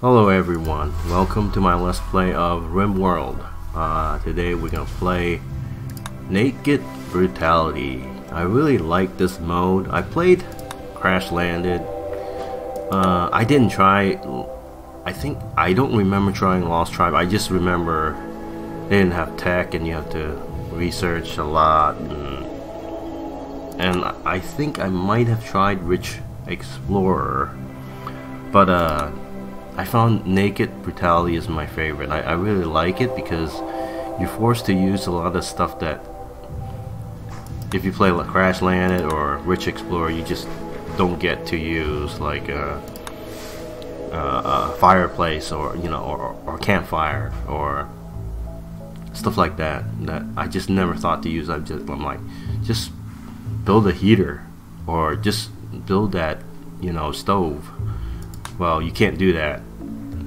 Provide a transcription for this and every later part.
Hello everyone, welcome to my Let's Play of RimWorld. Uh, today we're gonna play Naked Brutality. I really like this mode. I played Crash Landed. Uh, I didn't try, I think, I don't remember trying Lost Tribe. I just remember they didn't have tech and you have to research a lot. And, and I think I might have tried Rich Explorer. But uh, I found Naked Brutality is my favorite. I, I really like it because you're forced to use a lot of stuff that if you play like Crash Landed or Rich Explorer, you just don't get to use like a, a, a fireplace or you know or, or campfire or stuff like that that I just never thought to use. I just I'm like just build a heater or just build that you know stove. Well, you can't do that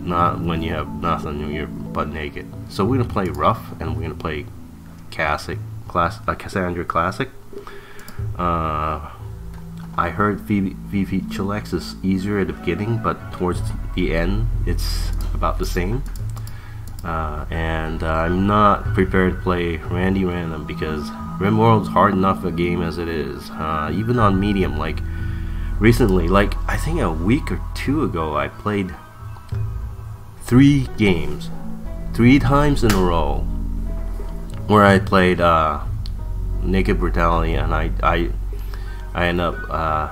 not when you have nothing you're butt naked. So we're gonna play rough and we're gonna play classic, class, uh, Cassandra classic. Uh, I heard Phoebe Chillax is easier at the beginning, but towards the end it's about the same. Uh, and uh, I'm not prepared to play Randy Random because RimWorld's hard enough a game as it is. Uh, even on medium, like recently, like I think a week or two ago, I played three games, three times in a row, where I played uh, Naked Brutality, and I I I end up uh,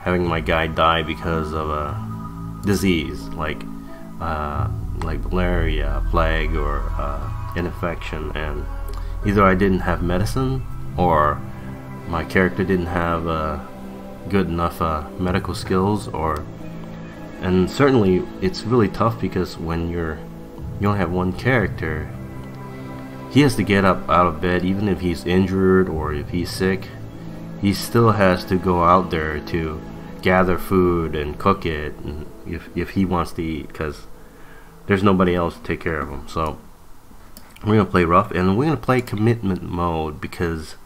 having my guy die because of a disease like uh, like malaria, plague, or uh, infection, and either I didn't have medicine or my character didn't have uh, good enough uh, medical skills or and certainly it's really tough because when you're you only have one character he has to get up out of bed even if he's injured or if he's sick he still has to go out there to gather food and cook it and if, if he wants to eat because there's nobody else to take care of him. So we're gonna play rough and we're gonna play commitment mode because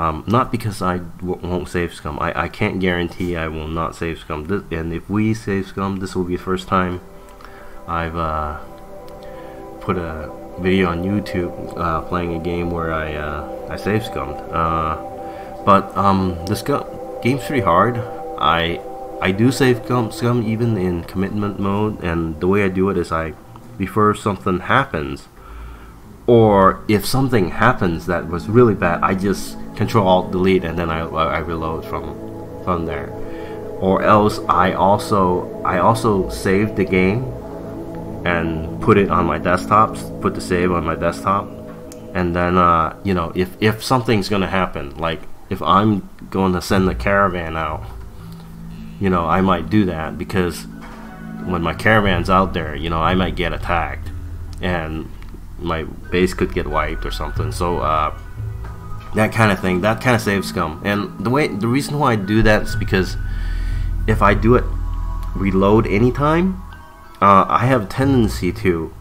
um, not because I w won't save scum. I, I can't guarantee I will not save scum. This, and if we save scum, this will be the first time I've uh, put a video on YouTube uh, playing a game where I uh, I save scum. Uh, but um, this game's pretty hard. I I do save scum, scum even in commitment mode, and the way I do it is I before something happens or if something happens that was really bad, I just control alt delete and then I, I reload from from there. Or else I also I also save the game and put it on my desktop, put the save on my desktop, and then uh, you know if if something's gonna happen, like if I'm going to send the caravan out, you know I might do that because when my caravan's out there, you know I might get attacked, and my base could get wiped or something. So uh, that kind of thing, that kind of saves scum. And the way, the reason why I do that is because if I do it reload anytime, uh, I have a tendency to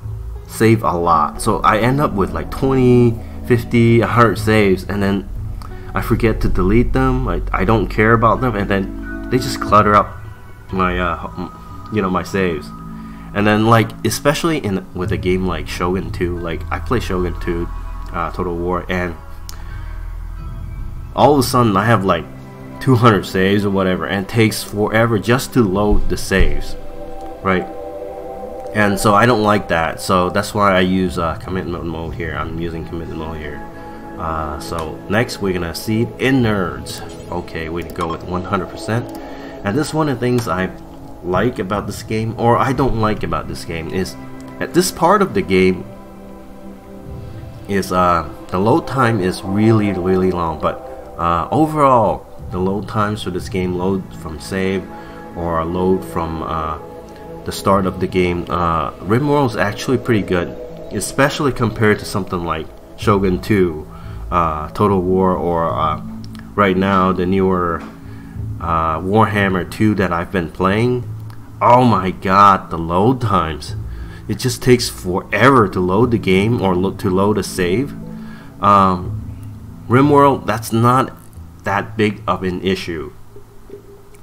save a lot. So I end up with like 20, 50, 100 saves, and then I forget to delete them. I, I don't care about them, and then they just clutter up my uh, you know my saves. And then like especially in with a game like Shogun 2, like I play Shogun 2 uh, Total War and all of a sudden I have like 200 saves or whatever and takes forever just to load the saves, right? And so I don't like that, so that's why I use uh, commitment mode here. I'm using commitment mode here. Uh, so next we're gonna see in nerds Okay, we go with 100%. And this is one of the things I like about this game, or I don't like about this game, is at this part of the game is uh, the load time is really really long, but uh, overall the load times for this game, load from save or load from uh, the start of the game, uh, RimWorld is actually pretty good, especially compared to something like Shogun 2, uh, Total War, or uh, right now the newer uh, Warhammer 2 that I've been playing, oh my god, the load times. It just takes forever to load the game or lo to load a save. Um, RimWorld, that's not that big of an issue.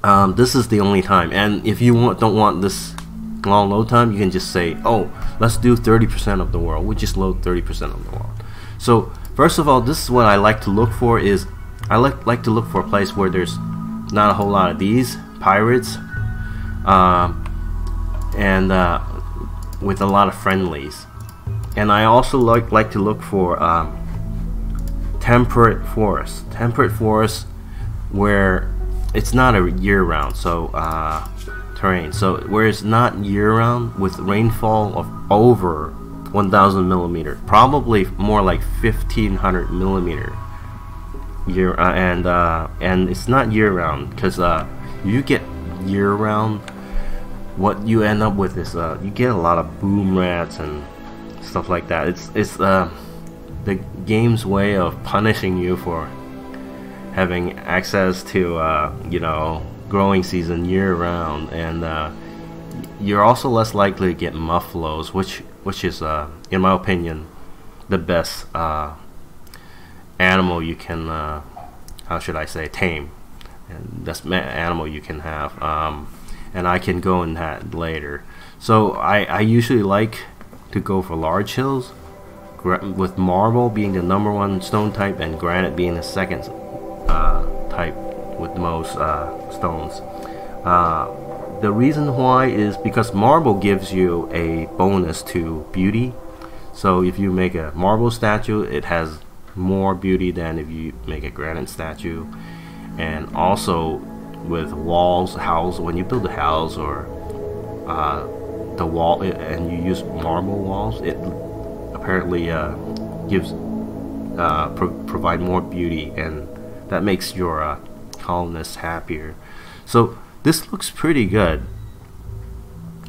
Um, this is the only time, and if you want, don't want this long load time, you can just say, oh, let's do 30% of the world. We just load 30% of the world. So first of all, this is what I like to look for is I like like to look for a place where there's not a whole lot of these pirates, um, and uh, with a lot of friendlies. And I also like like to look for um, temperate forest, temperate forest where it's not a year-round so uh, terrain. So where it's not year-round with rainfall of over 1,000 millimeter, probably more like 1,500 millimeter year uh, and uh, and it's not year round because uh, you get year round what you end up with is uh, you get a lot of boomrats and stuff like that it's it's uh, the game's way of punishing you for having access to uh, you know growing season year round. And uh, you're also less likely to get muffalos which which is uh, in my opinion the best uh, animal you can uh, how should I say tame. And that's animal you can have. Um, and I can go in that later. So I, I usually like to go for large hills with marble being the number one stone type and granite being the second uh, type with most uh, stones. Uh, the reason why is because marble gives you a bonus to beauty. So if you make a marble statue it has more beauty than if you make a granite statue. And also with walls house when you build a house or uh, the wall and you use marble walls it apparently uh, gives uh, pro provide more beauty and that makes your uh, colonists happier. So this looks pretty good.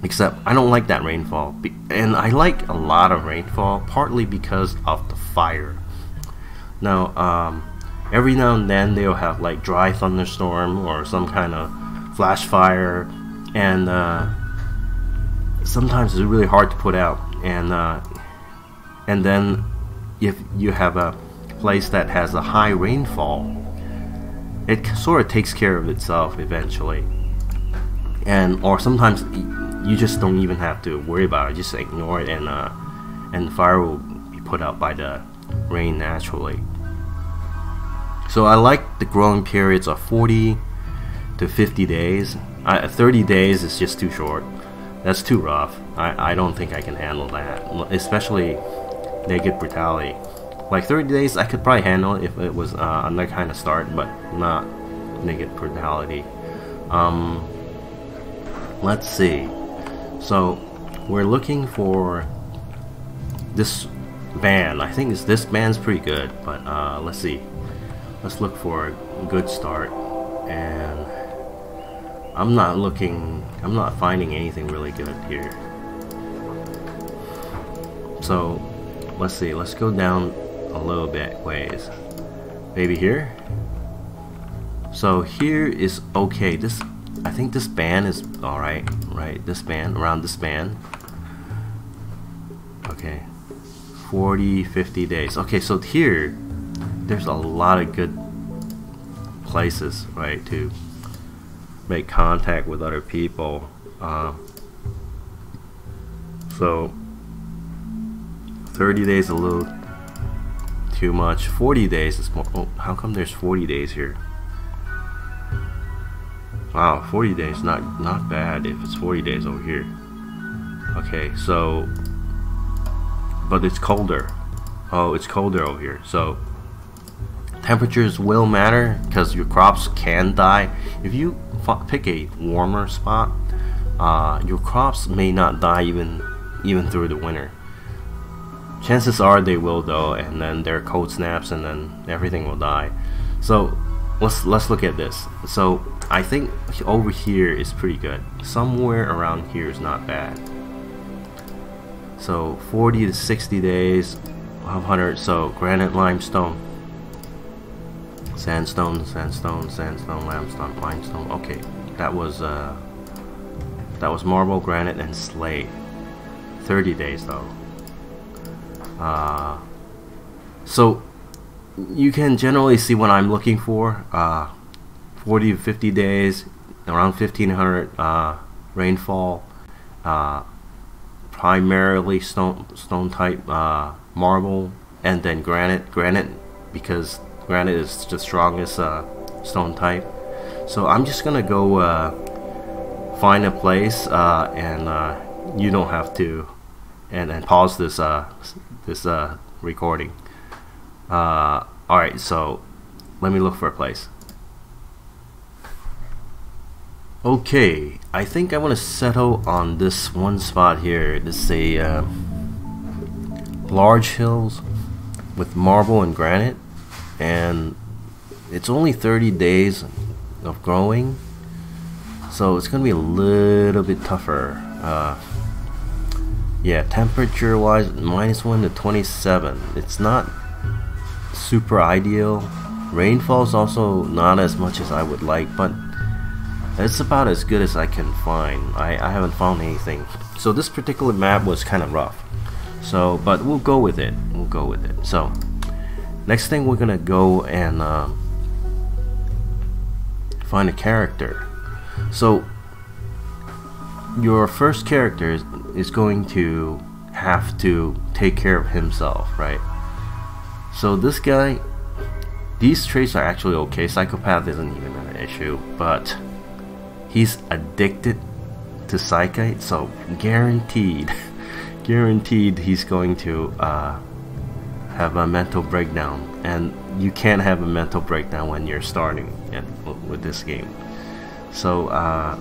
Except I don't like that rainfall. And I like a lot of rainfall partly because of the fire. Now, um, every now and then they'll have like dry thunderstorm or some kind of flash fire, and uh, sometimes it's really hard to put out. And uh, and then if you have a place that has a high rainfall, it sort of takes care of itself eventually. And or sometimes you just don't even have to worry about it; just ignore it, and uh, and the fire will be put out by the rain naturally. So I like the growing periods of 40 to 50 days. 30 days is just too short. That's too rough. I, I don't think I can handle that, especially naked brutality. Like 30 days, I could probably handle if it was uh, another kind of start, but not naked brutality. Um, let's see. So we're looking for this band. I think this band's pretty good, but uh, let's see. Let's look for a good start. And I'm not looking, I'm not finding anything really good here. So let's see, let's go down a little bit ways. Maybe here? So here is okay. This I think this band is alright, right? This band, around this band. Okay. 40, 50 days. Okay, so here, there's a lot of good places, right, to make contact with other people. Uh, so, 30 days a little too much. 40 days is more. Oh, how come there's 40 days here? Wow, 40 days not not bad if it's 40 days over here. Okay, so but it's colder. Oh, it's colder over here. So temperatures will matter because your crops can die. If you pick a warmer spot, uh, your crops may not die even even through the winter. Chances are they will though, and then their cold snaps, and then everything will die. So let's let's look at this. So I think over here is pretty good. Somewhere around here is not bad. So 40 to 60 days, 100. So granite, limestone, sandstone, sandstone, sandstone, limestone, limestone. Okay, that was uh, that was marble, granite, and slate. 30 days though. Uh, so you can generally see what I'm looking for. Uh, 40 to 50 days, around 1500 uh, rainfall, uh, primarily stone stone type uh, marble and then granite granite because granite is the strongest uh, stone type so I'm just gonna go uh, find a place uh, and uh, you don't have to and, and pause this this recording alright so let me look for a place Okay, I think I want to settle on this one spot here. This is a uh, large hills with marble and granite, and it's only 30 days of growing, so it's gonna be a little bit tougher. Uh, yeah, temperature wise, minus 1 to 27. It's not super ideal. Rainfall is also not as much as I would like, but it's about as good as I can find. I, I haven't found anything. So this particular map was kind of rough. So, but we'll go with it. We'll go with it. So, next thing we're gonna go and uh, find a character. So, your first character is, is going to have to take care of himself, right? So this guy, these traits are actually okay. Psychopath isn't even an issue, but he's addicted to psychite so guaranteed guaranteed he's going to uh, have a mental breakdown and you can't have a mental breakdown when you're starting with this game so uh,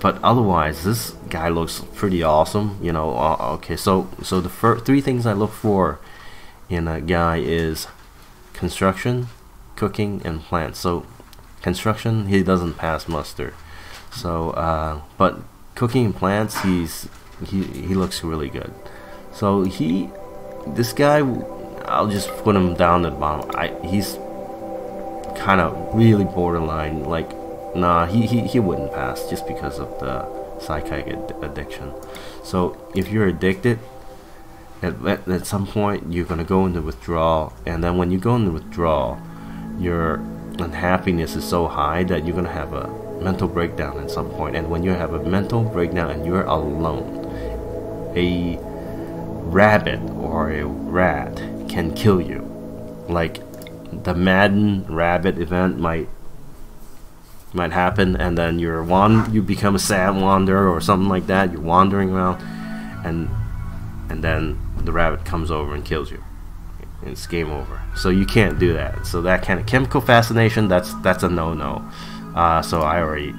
but otherwise this guy looks pretty awesome you know uh, okay so so the first three things I look for in a guy is construction cooking and plants so construction he doesn't pass muster so, uh, but cooking plants, he's he he looks really good. So he, this guy, I'll just put him down at the bottom. I he's kind of really borderline. Like, nah, he, he he wouldn't pass just because of the psychic ad addiction. So if you're addicted, at, at, some point you're gonna go into withdrawal, and then when you go into withdrawal, your unhappiness is so high that you're gonna have a mental breakdown at some point and when you have a mental breakdown and you're alone a rabbit or a rat can kill you like the Madden rabbit event might might happen and then you're one you become a sad wanderer or something like that you're wandering around and and then the rabbit comes over and kills you it's game over so you can't do that so that kind of chemical fascination that's that's a no-no uh, so I already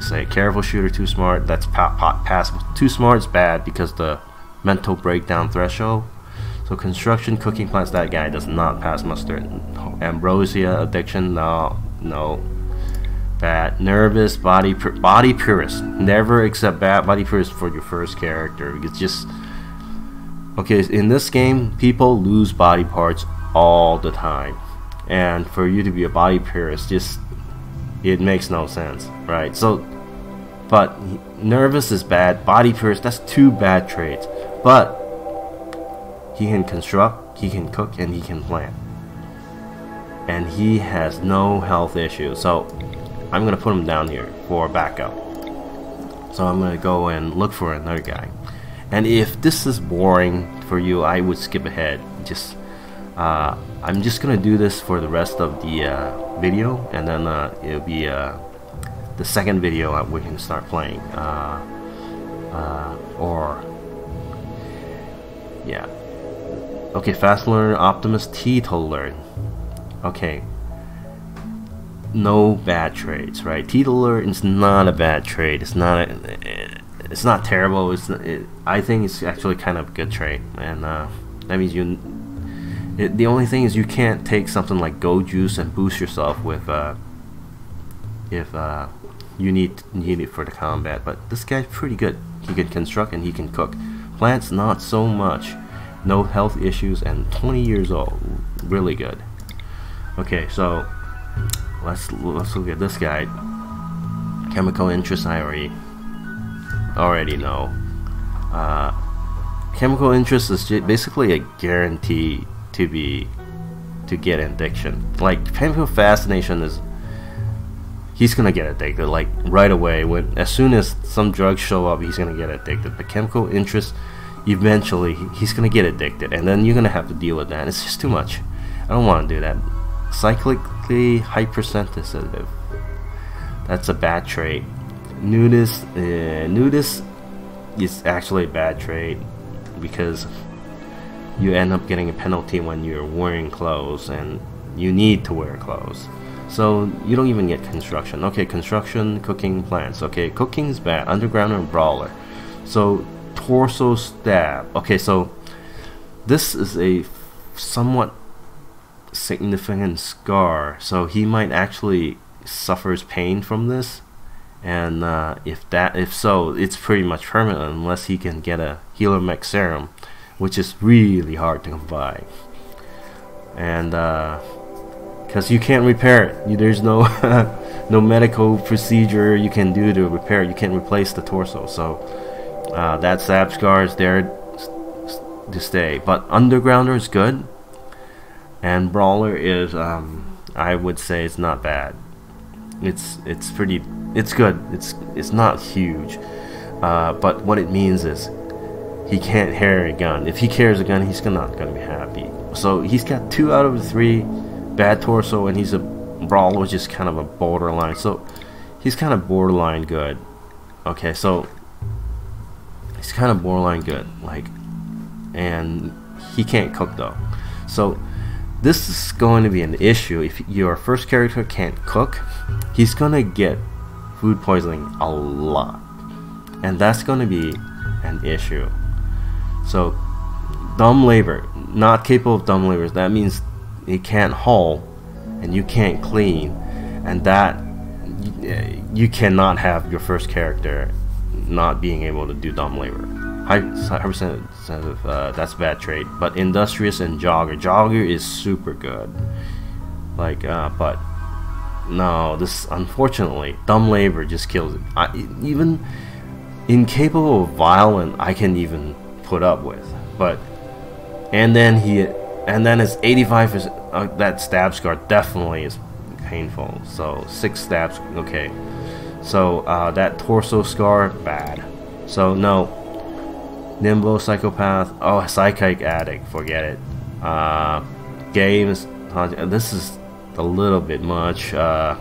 say careful shooter too smart. That's pa pa passable. Too smart is bad because the mental breakdown threshold. So construction, cooking plants, that guy does not pass muster. Ambrosia, addiction, no, no. Bad. Nervous, body body purist. Never accept bad body purist for your first character. It's just okay. In this game, people lose body parts all the time, and for you to be a body purist, just it makes no sense, right? So, but nervous is bad, body purist, that's two bad traits. But he can construct, he can cook, and he can plant. And he has no health issues. So, I'm gonna put him down here for backup. So I'm gonna go and look for another guy. And if this is boring for you, I would skip ahead. Just uh, I'm just gonna do this for the rest of the uh, video and then uh, it'll be uh, the second video we can start playing uh, uh, or yeah okay fast learner optimist teetotaler okay no bad trades right teetotaler is not a bad trade it's not a, it's not terrible it's it, I think it's actually kind of a good trade and that means you it, the only thing is you can't take something like Go Juice and boost yourself with uh, if uh, you need need it for the combat. But this guy's pretty good. He can construct and he can cook. Plants not so much. No health issues and 20 years old. Really good. Okay, so let's let's look at this guy. Chemical interest I already already know. Uh, chemical interest is basically a guarantee to be to get addiction. Like chemical fascination is he's gonna get addicted like right away. When as soon as some drugs show up, he's gonna get addicted. The chemical interest, eventually, he's gonna get addicted, and then you're gonna have to deal with that. It's just too much. I don't want to do that. Psychically hypersensitive. That's a bad trait. Nudist, uh, nudist is actually a bad trait because you end up getting a penalty when you're wearing clothes and you need to wear clothes. So you don't even get construction. Okay, construction, cooking, plants. Okay, cooking is bad. Underground and brawler. So torso stab. Okay, so this is a somewhat significant scar. So he might actually suffers pain from this. And uh, if that, if so, it's pretty much permanent unless he can get a healer mech serum, which is really hard to come by. And uh, because you can't repair it. there's no no medical procedure you can do to repair it. You can't replace the torso. So uh, that stab scar is there to stay. But Undergrounder is good, and Brawler is um, I would say it's not bad. It's it's pretty it's good. It's it's not huge, uh, but what it means is he can't carry a gun. If he carries a gun, he's not gonna be happy. So he's got two out of three bad torso and he's a brawler which is kind of a borderline so he's kind of borderline good okay so he's kind of borderline good like and he can't cook though so this is going to be an issue. If your first character can't cook he's gonna get food poisoning a lot. And that's gonna be an issue. So dumb labor. Not capable of dumb labor. That means you can't haul and you can't clean. And that eh, you cannot have your first character not being able to do dumb labor high percent of uh, that's bad trait but industrious and jogger. Jogger is super good. Like uh, but no this unfortunately dumb labor just kills it. I, even incapable of violent I can even put up with. But and then he and then it's 85 is uh, that stab scar definitely is painful. So six stabs okay. So uh, that torso scar bad. So no nimble psychopath. Oh psychic addict. Forget it. Uh, games. This is a little bit much. Uh,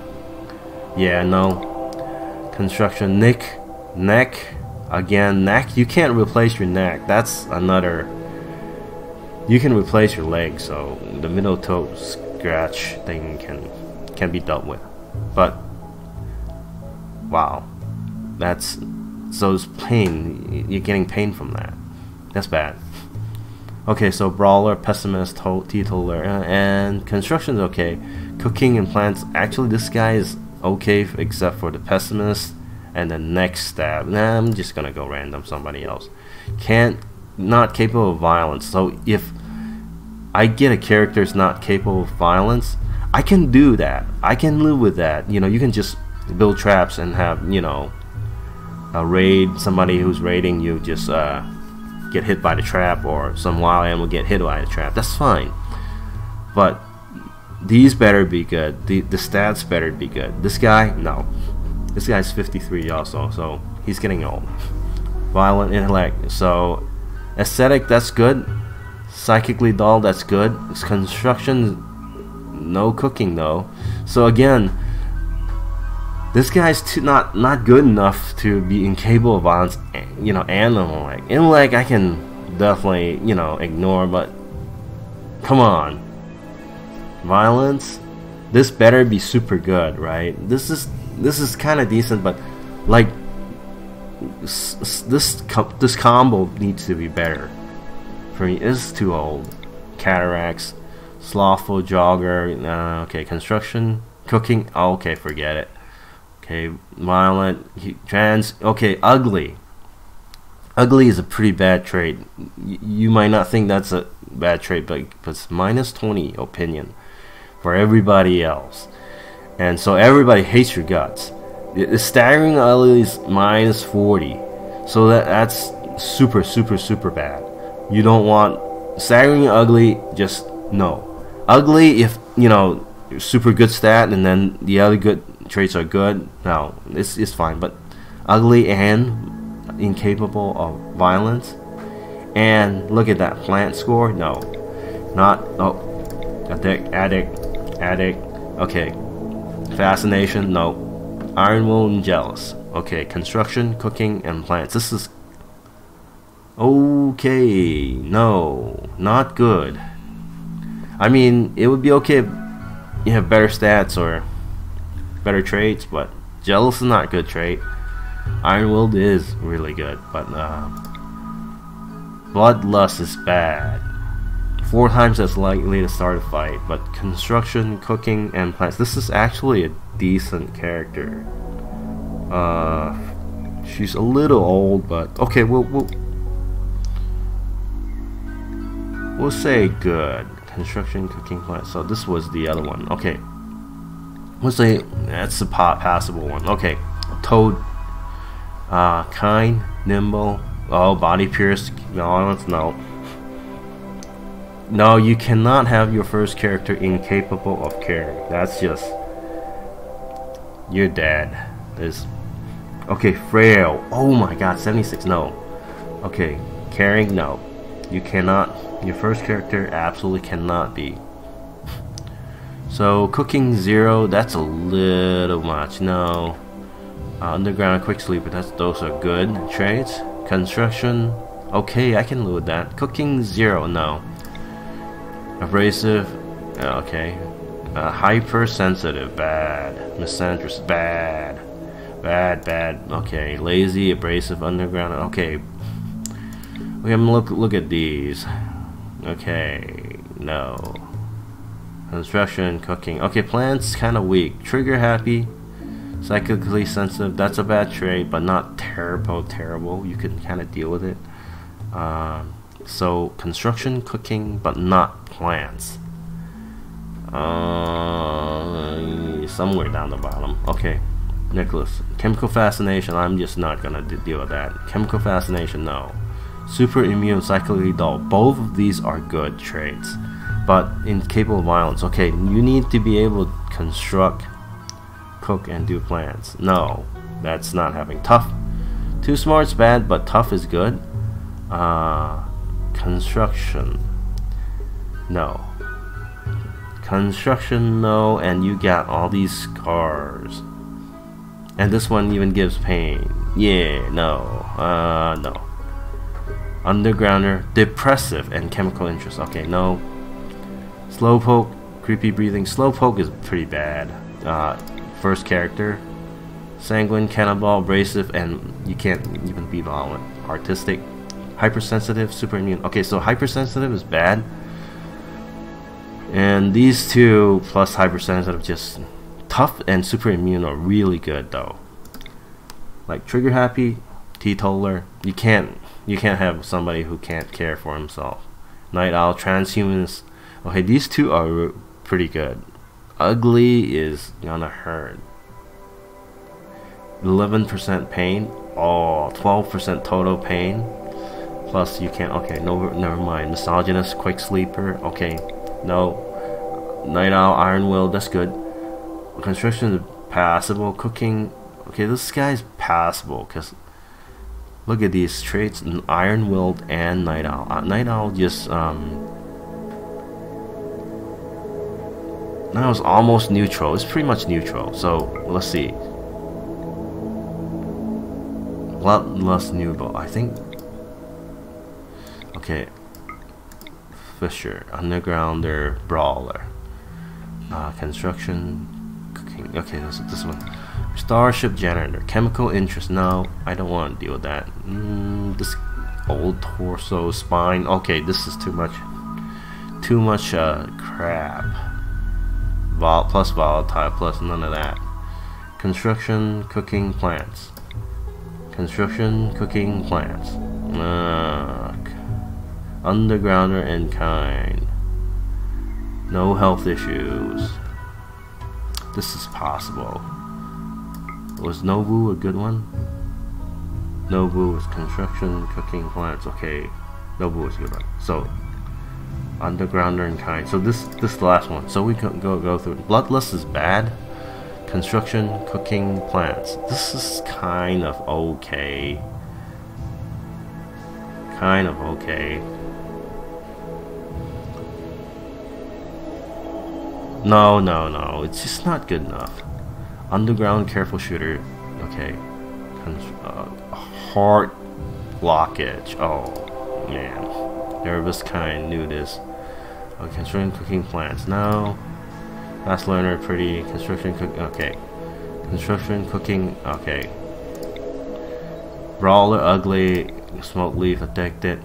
yeah no. Construction. Nick. Neck. Again neck. You can't replace your neck. That's another. You can replace your leg, so the middle toe scratch thing can can be dealt with. But wow, that's so it's pain. You're getting pain from that. That's bad. Okay, so brawler, pessimist, teetotaler, uh, and construction's okay. Cooking and plants. Actually, this guy is okay except for the pessimist and the next stab. Nah, I'm just gonna go random somebody else. Can't not capable of violence. So if I get a character is not capable of violence, I can do that. I can live with that. You know, you can just build traps and have you know a raid somebody who's raiding you just uh, get hit by the trap or some wild animal get hit by the trap. That's fine. But these better be good. The the stats better be good. This guy, no. This guy's 53 also, so he's getting old. Violent intellect. So Ascetic, that's good. Psychically dull, that's good. It's construction, no cooking though. So again, this guy's too, not not good enough to be incapable of violence. You know, animal like intellect, I can definitely you know ignore, but come on, violence. This better be super good, right? This is this is kind of decent, but like this this combo needs to be better. For me, it's too old. Cataracts, slothful jogger. Uh, okay, construction, cooking. Oh, okay, forget it. Okay, violent, trans. Okay, ugly. Ugly is a pretty bad trait. Y you might not think that's a bad trait, but, but it's minus 20 opinion for everybody else. And so everybody hates your guts. The staggering ugly is minus 40. So that that's super, super, super bad. You don't want staggering ugly, just no. Ugly if, you know, super good stat and then the other good traits are good. No, it's it's fine. But ugly and incapable of violence. And look at that plant score. No, not oh, addict, addict, addict. Okay, fascination. No, iron and jealous. Okay, construction, cooking, and plants. This is okay. No, not good. I mean, it would be okay if you have better stats or better traits, but jealous is not a good trait. Iron willed is really good, but uh, bloodlust is bad. Four times as likely to start a fight, but construction, cooking, and plants. This is actually a decent character. Uh, she's a little old, but okay, we'll we'll we'll say good. Construction, cooking, plant. So this was the other one. Okay, we'll say that's the passable one. Okay, Toad, uh, kind, nimble. Oh, body purist. No, no. No, you cannot have your first character incapable of caring. That's just you're dead. There's okay, frail. Oh my god, 76. No. Okay, caring. No, you cannot. Your first character absolutely cannot be. So cooking zero. That's a little much. No. Uh, underground quick sleeper. That's those are good traits. Construction. Okay, I can with that. Cooking zero. No. Abrasive. Okay. Uh, hypersensitive, bad. Misandrous, bad. Bad, bad. Okay, lazy, abrasive, underground. Okay. We have look look at these. Okay, no. Construction, cooking. Okay, plants kind of weak. Trigger happy, psychically sensitive. That's a bad trait, but not terrible. Terrible. You can kind of deal with it. Um, so construction, cooking, but not plants. Uh, somewhere down the bottom. Okay, Nicholas. Chemical fascination. I'm just not gonna deal with that. Chemical fascination. No. Super immune, psychically dull. Both of these are good traits, but incapable of violence. Okay, you need to be able to construct, cook, and do plants. No, that's not having tough. Too smart's bad, but tough is good. Uh, construction. No. Construction, no, and you got all these scars. And this one even gives pain. Yeah, no. Uh, no. Undergrounder, depressive, and chemical interest. Okay, no. Slowpoke, creepy breathing. Slowpoke is pretty bad. Uh, first character. Sanguine, cannibal, abrasive, and you can't even be violent. Artistic, hypersensitive, super immune. Okay, so hypersensitive is bad. And these two plus hypersensitive just tough and super immune are really good though. Like trigger happy, teetotaler, you can't you can't have somebody who can't care for himself. Night owl, transhumans. Okay, these two are pretty good. Ugly is gonna hurt. 11% pain. Oh, 12% total pain. Plus you can't, okay, no, never mind. Misogynist, quick sleeper, okay, no. Night Owl, Iron Will, that's good. Construction is passable. Cooking, okay, this guy's passable because look at these traits: Iron Willed and Night Owl. Uh, Night Owl just um. Now it's almost neutral. It's pretty much neutral. So let's see. Bloodlust Nubo. I think Okay. Fisher, Undergrounder, Brawler. Uh, construction, cooking. Okay, this is this one. Starship Janitor, Chemical Interest. No, I don't want to deal with that. Mm, this old torso, spine. Okay, this is too much. Too much uh, crap. Vol plus volatile plus none of that. Construction, cooking, plants. Construction, cooking, plants. Uh, undergrounder and kind. No health issues. This is possible. Was Nobu a good one? Nobu was construction, cooking plants. Okay, Nobu was a good one. So, undergrounder and kind. So this this is the last one. So we can go go through. Bloodlust is bad. Construction, cooking, plants. This is kind of okay. Kind of okay. No, no, no. It's just not good enough. Underground careful shooter. Okay. Uh, heart blockage. Oh, man. Nervous kind nudist. Okay, construction cooking plants. No. fast learner, pretty. Construction cook. Okay. Construction cooking. Okay. Brawler, ugly. Smoke leaf, addicted.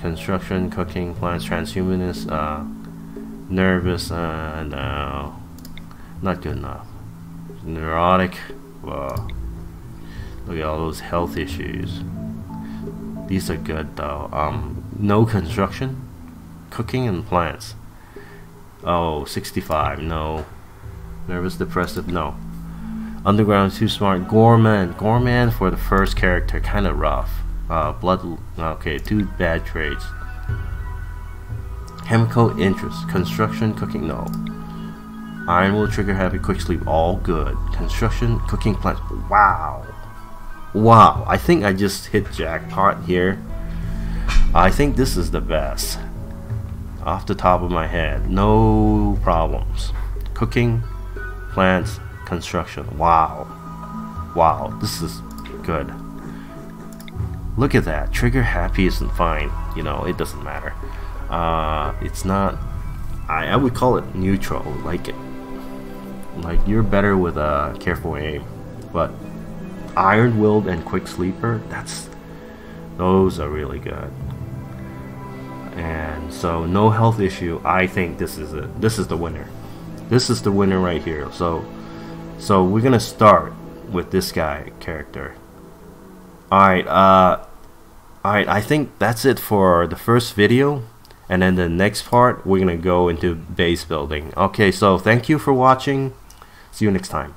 Construction cooking plants, transhumanist. Uh, nervous. Uh, no. Not good enough. Neurotic. Whoa. Look at all those health issues. These are good though. Um, no construction, cooking and plants. Oh, 65, no. Nervous, depressive, no. Underground, too smart. Gourmand, Gourmand for the first character, kind of rough. Uh, blood, okay, two bad traits. Chemical interest, construction, cooking, no. Iron will trigger happy, quick sleep, all good. Construction, cooking, plants, wow. Wow, I think I just hit jackpot here. I think this is the best. Off the top of my head, no problems. Cooking, plants, construction. Wow. Wow, this is good. Look at that. Trigger happy isn't fine. You know, it doesn't matter. Uh, it's not. I, I would call it neutral. Like, it. like you're better with a careful aim, but Iron Willed and Quick Sleeper, that's those are really good. And so no health issue. I think this is it. This is the winner. This is the winner right here. So so we're gonna start with this guy character. Alright, uh Alright, I think that's it for the first video. And then the next part, we're gonna go into base building. Okay, so thank you for watching. See you next time.